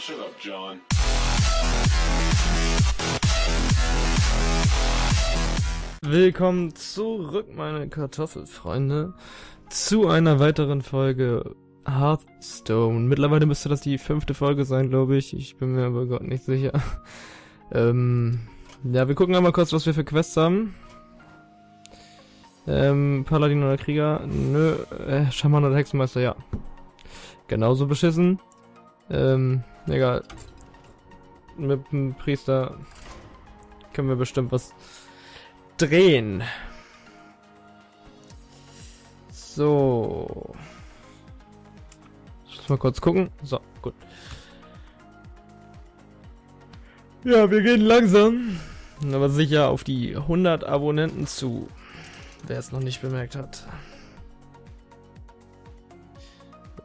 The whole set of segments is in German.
Shut up, John. Willkommen zurück, meine Kartoffelfreunde, zu einer weiteren Folge Hearthstone. Mittlerweile müsste das die fünfte Folge sein, glaube ich. Ich bin mir aber Gott nicht sicher. ähm, ja, wir gucken einmal kurz, was wir für Quests haben. Ähm, Paladin oder Krieger? Nö, äh, Schaman oder Hexenmeister, ja. Genauso beschissen. Ähm, egal. Mit dem Priester können wir bestimmt was drehen. So. Ich muss mal kurz gucken. So, gut. Ja, wir gehen langsam, aber sicher auf die 100 Abonnenten zu. Wer es noch nicht bemerkt hat.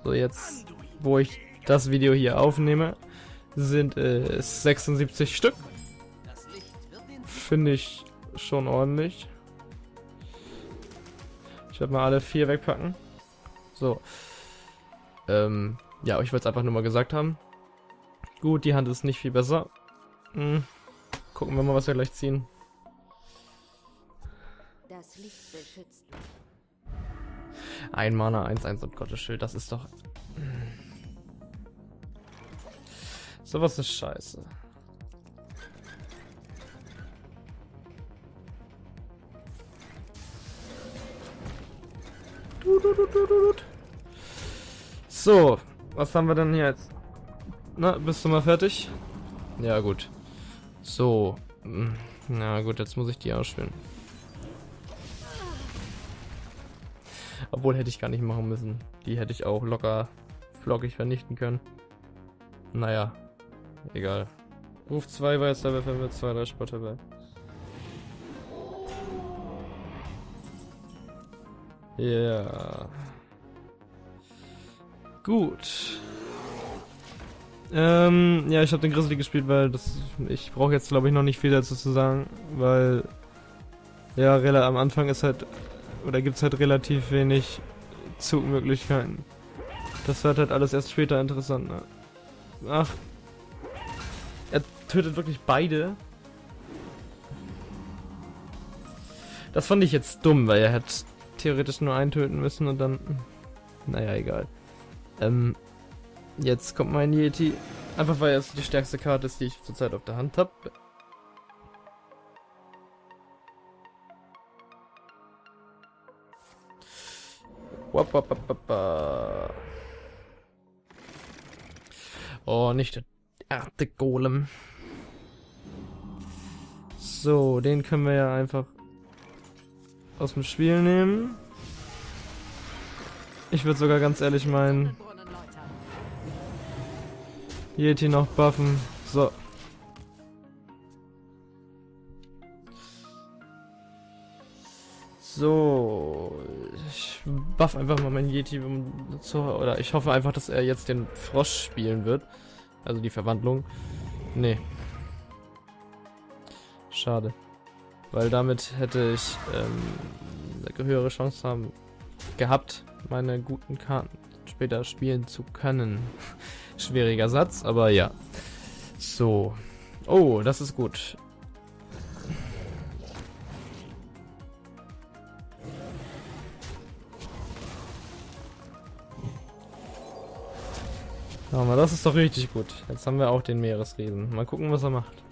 So, jetzt, wo ich das Video hier aufnehme, sind es 76 Stück. Finde ich schon ordentlich. Ich werde mal alle vier wegpacken. So. Ähm, ja, ich wollte es einfach nur mal gesagt haben. Gut, die Hand ist nicht viel besser. Hm. Gucken wir mal, was wir gleich ziehen. Das Licht beschützt mich. Ein Mana, 1-1 und Gottes Schild, das ist doch... Sowas ist scheiße. So, was haben wir denn hier jetzt? Na, bist du mal fertig? Ja, gut. So. hm, Na gut, jetzt muss ich die ausspielen. Obwohl hätte ich gar nicht machen müssen. Die hätte ich auch locker flockig vernichten können. Naja, egal. Ruf 2 war jetzt dabei, wenn wir 2, 3 Spot dabei. Ja. Gut. Ähm, ja, ich habe den Grizzly gespielt, weil das ich brauche jetzt glaube ich noch nicht viel dazu zu sagen, weil ja, am Anfang ist halt oder gibt's halt relativ wenig Zugmöglichkeiten. Das wird halt alles erst später interessant. Ne? Ach. Tötet wirklich beide. Das fand ich jetzt dumm, weil er hätte theoretisch nur einen töten müssen und dann. Naja, egal. Ähm, jetzt kommt mein Yeti. Einfach weil es die stärkste Karte ist, die ich zurzeit auf der Hand habe. Oh, nicht der Erdegolem. So, den können wir ja einfach aus dem Spiel nehmen. Ich würde sogar ganz ehrlich meinen Yeti noch buffen. So. So. Ich buff einfach mal meinen Yeti. Oder ich hoffe einfach, dass er jetzt den Frosch spielen wird. Also die Verwandlung. Nee. Schade. Weil damit hätte ich ähm, eine höhere Chance haben gehabt, meine guten Karten später spielen zu können. Schwieriger Satz, aber ja. So. Oh, das ist gut. Aber das ist doch richtig gut. Jetzt haben wir auch den Meeresriesen. Mal gucken, was er macht.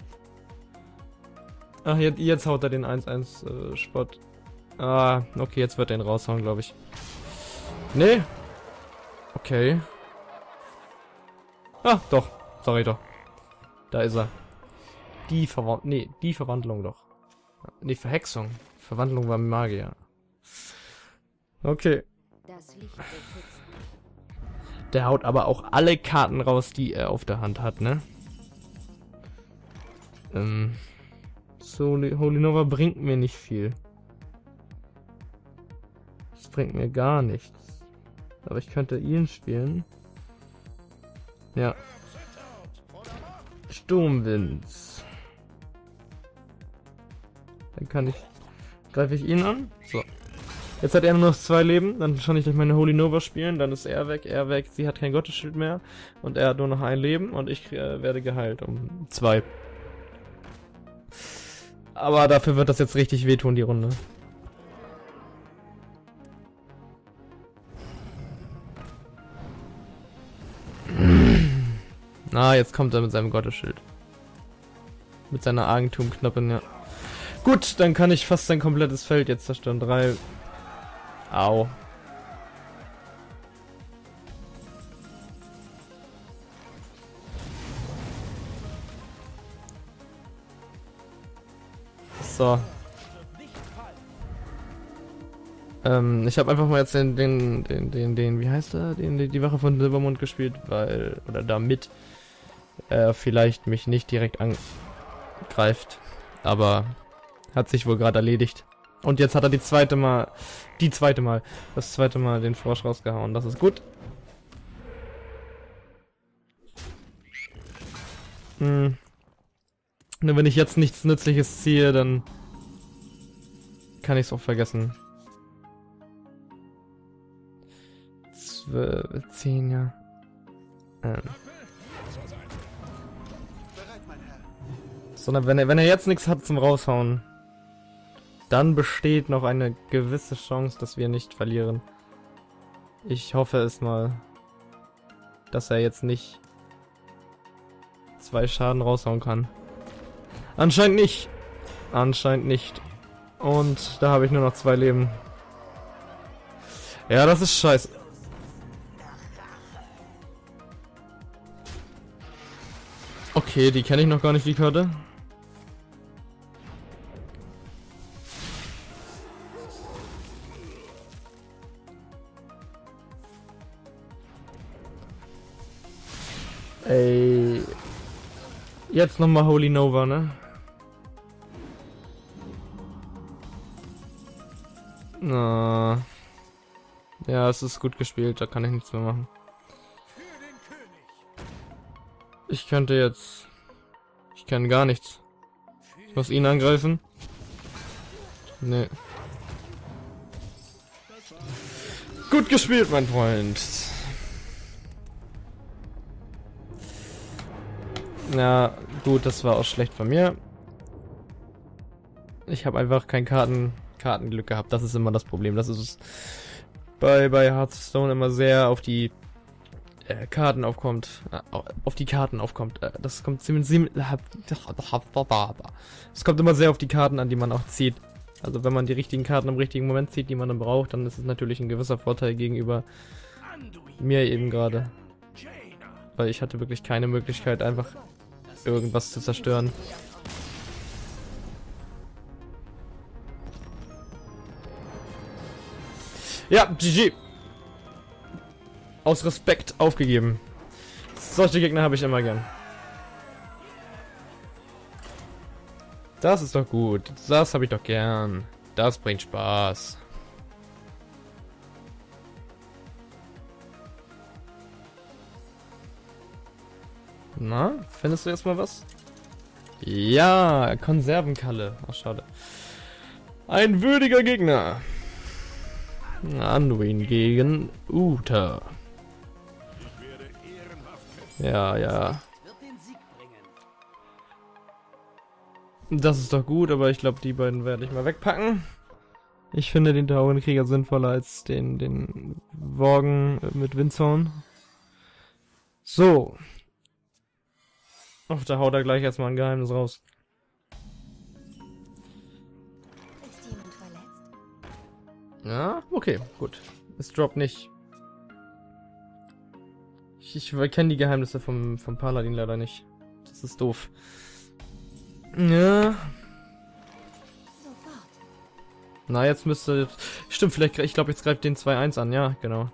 Ach, jetzt, jetzt haut er den 1-1 äh. Ah, okay, jetzt wird er ihn raushauen, glaube ich. Nee. Okay. Ah, doch. Sorry doch. Da ist er. Die Verwandlung. Nee, die Verwandlung doch. Nee, Verhexung. Verwandlung war Magier. Okay. Der haut aber auch alle Karten raus, die er auf der Hand hat, ne? Ähm. So, Holy Nova bringt mir nicht viel. Das bringt mir gar nichts. Aber ich könnte ihn spielen. Ja. Sturmwind. Dann kann ich. Greife ich ihn an? So. Jetzt hat er nur noch zwei Leben, dann kann ich durch meine Holy Nova spielen, dann ist er weg, er weg, sie hat kein Gottesschild mehr und er hat nur noch ein Leben und ich äh, werde geheilt um zwei. Aber dafür wird das jetzt richtig wehtun, die Runde. Na, jetzt kommt er mit seinem Gottesschild. Mit seiner Agentumknoppen, ja. Gut, dann kann ich fast sein komplettes Feld jetzt zerstören. Drei. Au. So. Ähm, ich habe einfach mal jetzt den, den, den, den, den, wie heißt er, den, die Wache von Silbermond gespielt, weil, oder damit er vielleicht mich nicht direkt angreift. Aber hat sich wohl gerade erledigt. Und jetzt hat er die zweite Mal, die zweite Mal, das zweite Mal den Frosch rausgehauen. Das ist gut. Hm. Nur wenn ich jetzt nichts Nützliches ziehe, dann kann ich es auch vergessen. Zwölf, zehn, ja. Ähm. Sondern wenn er, wenn er jetzt nichts hat zum Raushauen, dann besteht noch eine gewisse Chance, dass wir nicht verlieren. Ich hoffe es mal, dass er jetzt nicht zwei Schaden raushauen kann. Anscheinend nicht. Anscheinend nicht. Und da habe ich nur noch zwei Leben. Ja, das ist scheiße. Okay, die kenne ich noch gar nicht, die Karte. Ey. Jetzt nochmal Holy Nova, ne? Na. Ja, es ist gut gespielt, da kann ich nichts mehr machen. Ich könnte jetzt... Ich kann gar nichts. Ich muss ihn angreifen. Nee. Gut gespielt, mein Freund. Ja, gut, das war auch schlecht von mir. Ich habe einfach kein Karten, Kartenglück gehabt. Das ist immer das Problem. Das ist bei, bei Hearthstone immer sehr auf die äh, Karten aufkommt. Äh, auf die Karten aufkommt. Äh, das kommt ziemlich... Es kommt immer sehr auf die Karten an, die man auch zieht. Also wenn man die richtigen Karten im richtigen Moment zieht, die man dann braucht, dann ist es natürlich ein gewisser Vorteil gegenüber mir eben gerade. Weil ich hatte wirklich keine Möglichkeit, einfach irgendwas zu zerstören. Ja, GG. Aus Respekt aufgegeben. Solche Gegner habe ich immer gern. Das ist doch gut. Das habe ich doch gern. Das bringt Spaß. Na, findest du erstmal was? Ja, Konservenkalle. Ach, schade. Ein würdiger Gegner. Anduin gegen Uta. Ja, ja. Das ist doch gut, aber ich glaube, die beiden werde ich mal wegpacken. Ich finde den Taurenkrieger sinnvoller als den, den Worgen mit Windshorn. So, Ach, da haut er gleich erstmal ein Geheimnis raus. Ja, okay, gut. Es droppt nicht. Ich, ich kenne die Geheimnisse vom, vom Paladin leider nicht. Das ist doof. Ja. Na, jetzt müsste... Stimmt, vielleicht... Ich glaube, jetzt greift den 2-1 an. Ja, genau.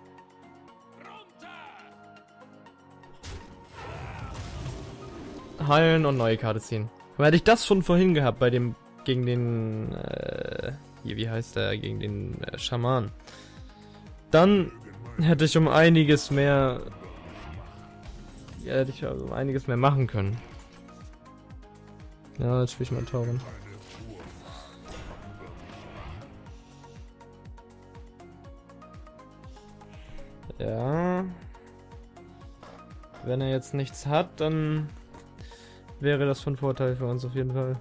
heilen und neue Karte ziehen. Aber hätte ich das schon vorhin gehabt bei dem gegen den äh, hier, wie heißt der gegen den äh, Schaman, dann hätte ich um einiges mehr ja, hätte ich um einiges mehr machen können. Ja, jetzt spiele ich mal Tauren. Ja. Wenn er jetzt nichts hat, dann wäre das von Vorteil für uns auf jeden Fall.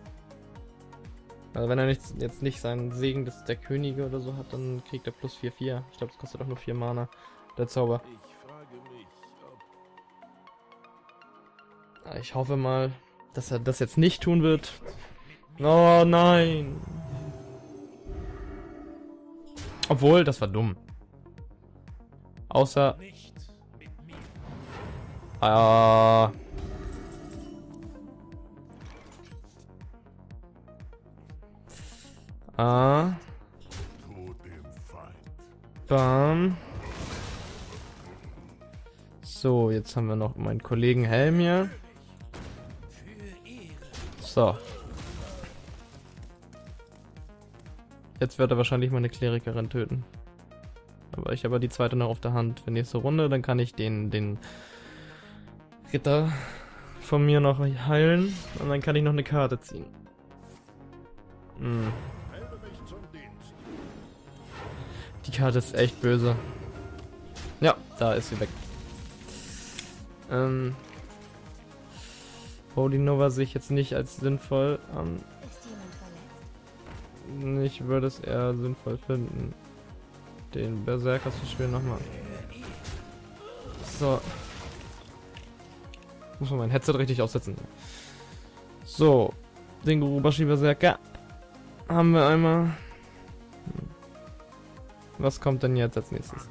Also wenn er nichts, jetzt nicht seinen Segen des der Könige oder so hat, dann kriegt er plus 4-4. Ich glaube, es kostet auch nur 4 Mana, der Zauber. Ich hoffe mal, dass er das jetzt nicht tun wird. Oh nein. Obwohl, das war dumm. Außer... Ah... Ah. Bam. So, jetzt haben wir noch meinen Kollegen Helm hier. So. Jetzt wird er wahrscheinlich meine Klerikerin töten. Aber ich habe die zweite noch auf der Hand. Für nächste Runde, dann kann ich den, den Ritter von mir noch heilen. Und dann kann ich noch eine Karte ziehen. Hm. Die Karte ist echt böse. Ja, da ist sie weg. Ähm, Holy Nova sehe ich jetzt nicht als sinnvoll an. Ich würde es eher sinnvoll finden, den Berserker zu spielen nochmal. So. Muss man mein Headset richtig aufsetzen. So. Den Gurubashi Berserker haben wir einmal. Was kommt denn jetzt als nächstes?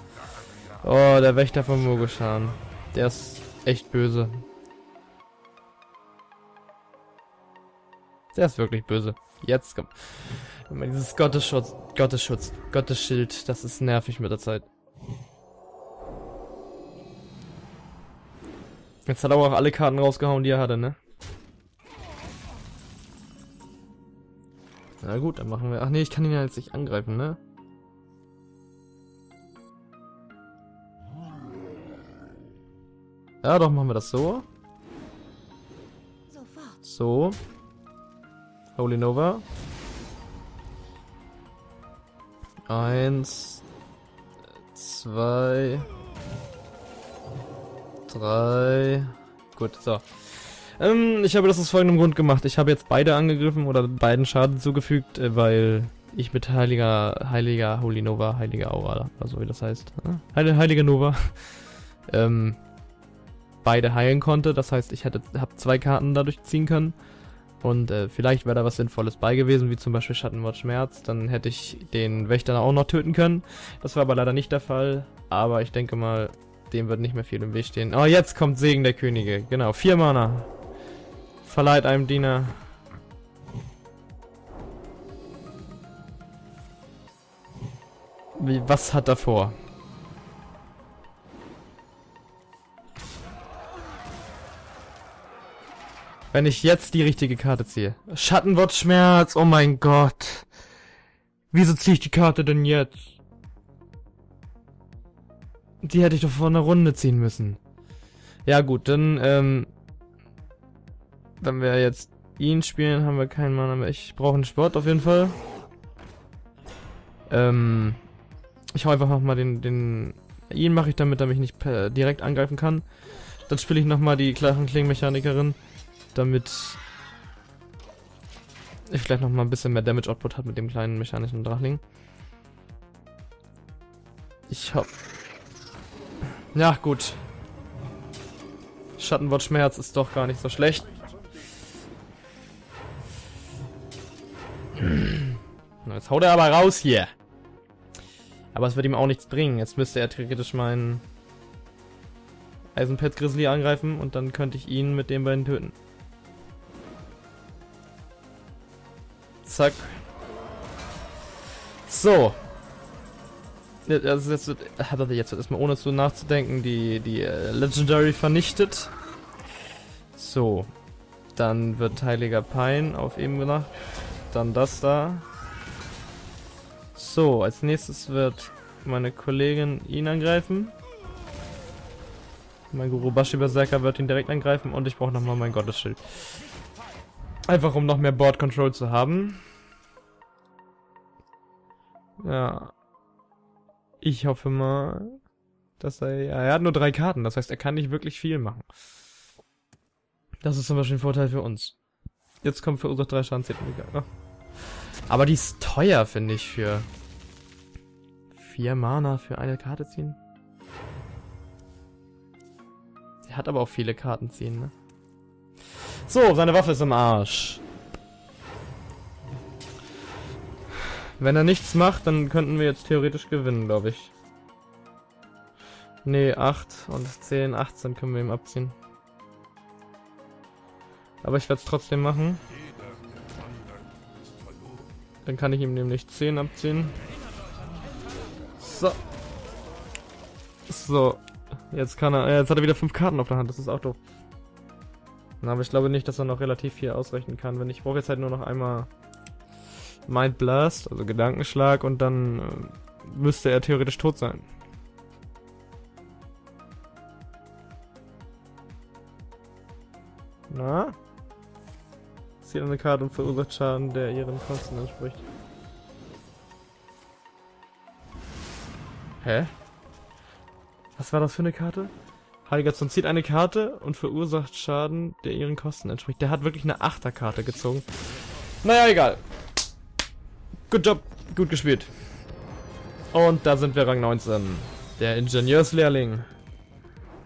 Oh, der Wächter von Mogoschan. Der ist echt böse. Der ist wirklich böse. Jetzt kommt. Dieses Gottesschutz, Gottesschutz, Gottesschild, das ist nervig mit der Zeit. Jetzt hat er auch alle Karten rausgehauen, die er hatte, ne? Na gut, dann machen wir... Ach nee, ich kann ihn ja jetzt nicht angreifen, ne? Ja, doch, machen wir das so. So. Holy Nova. Eins. Zwei. Drei. Gut, so. Ähm, ich habe das aus folgendem Grund gemacht. Ich habe jetzt beide angegriffen oder beiden Schaden zugefügt, äh, weil ich mit heiliger, heiliger Holy Nova, heiliger Aura, also wie das heißt, ne? Heil, heiliger Nova, ähm, beide heilen konnte. Das heißt, ich hätte habe zwei Karten dadurch ziehen können. Und äh, vielleicht wäre da was Sinnvolles bei gewesen, wie zum Beispiel Schattenwort Schmerz. Dann hätte ich den Wächter auch noch töten können. Das war aber leider nicht der Fall. Aber ich denke mal, dem wird nicht mehr viel im Weg stehen. Oh, jetzt kommt Segen der Könige. Genau, vier Mana. Verleiht einem Diener. Wie, was hat er vor? Wenn ich jetzt die richtige Karte ziehe. Schattenwort Schmerz, oh mein Gott. Wieso ziehe ich die Karte denn jetzt? Die hätte ich doch vor einer Runde ziehen müssen. Ja gut, dann, ähm... Wenn wir jetzt ihn spielen, haben wir keinen Mana mehr. Ich brauche einen Sport auf jeden Fall. Ähm... Ich hau einfach nochmal den, den... Ihn mache ich damit, damit ich nicht direkt angreifen kann. Dann spiele ich nochmal die klaren Klingenmechanikerin damit ich vielleicht noch mal ein bisschen mehr Damage Output hat mit dem kleinen mechanischen Drachling. Ich hab... Ja, gut. Schattenwort Schmerz ist doch gar nicht so schlecht. Jetzt haut er aber raus hier. Aber es wird ihm auch nichts bringen. Jetzt müsste er theoretisch meinen Eisenpet Grizzly angreifen und dann könnte ich ihn mit den beiden töten. Zack. So. Also jetzt wird, hat er jetzt erstmal ohne zu nachzudenken die, die uh, Legendary vernichtet. So. Dann wird Heiliger Pein auf ihm gemacht. Dann das da. So, als nächstes wird meine Kollegin ihn angreifen. Mein Guru Bashi Berserker wird ihn direkt angreifen und ich brauche nochmal mein Gottesschild. Einfach um noch mehr Board Control zu haben. Ja. Ich hoffe mal, dass er, ja, er hat nur drei Karten, das heißt, er kann nicht wirklich viel machen. Das ist zum Beispiel ein Vorteil für uns. Jetzt kommt verursacht drei Schaden, zählt mega. Oh. Aber die ist teuer, finde ich, für vier Mana für eine Karte ziehen. Sie hat aber auch viele Karten ziehen, ne? So, seine Waffe ist im Arsch. Wenn er nichts macht, dann könnten wir jetzt theoretisch gewinnen, glaube ich. Ne, 8 und 10, 18 können wir ihm abziehen. Aber ich werde es trotzdem machen. Dann kann ich ihm nämlich 10 abziehen. So. So. Jetzt kann er. Jetzt hat er wieder 5 Karten auf der Hand. Das ist auch doof. Aber ich glaube nicht, dass er noch relativ viel ausrechnen kann. Wenn ich brauche jetzt halt nur noch einmal Mind Blast, also Gedankenschlag, und dann äh, müsste er theoretisch tot sein. Na? Zieht eine Karte und verursacht Schaden, der ihren Kosten entspricht. Hä? Was war das für eine Karte? Heiliger Zorn zieht eine Karte und verursacht Schaden, der ihren Kosten entspricht. Der hat wirklich eine Achterkarte gezogen. Naja, egal. Good job, gut gespielt. Und da sind wir Rang 19. Der Ingenieurslehrling.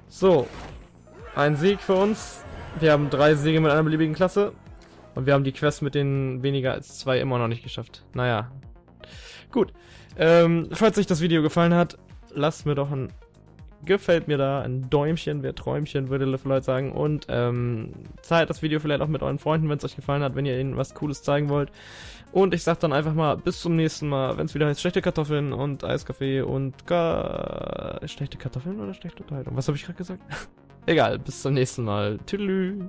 So. Ein Sieg für uns. Wir haben drei Siege mit einer beliebigen Klasse. Und wir haben die Quest mit den weniger als zwei immer noch nicht geschafft. Naja. Gut. Ähm, falls euch das Video gefallen hat, lasst mir doch ein gefällt mir da, ein Däumchen, wer Träumchen, würde Liv Lloyd sagen. Und ähm, teilt das Video vielleicht auch mit euren Freunden, wenn es euch gefallen hat, wenn ihr ihnen was Cooles zeigen wollt. Und ich sag dann einfach mal bis zum nächsten Mal, wenn es wieder heißt schlechte Kartoffeln und Eiskaffee und gar... Schlechte Kartoffeln oder schlechte Unterhaltung? Was habe ich gerade gesagt? Egal, bis zum nächsten Mal. Tüdelü.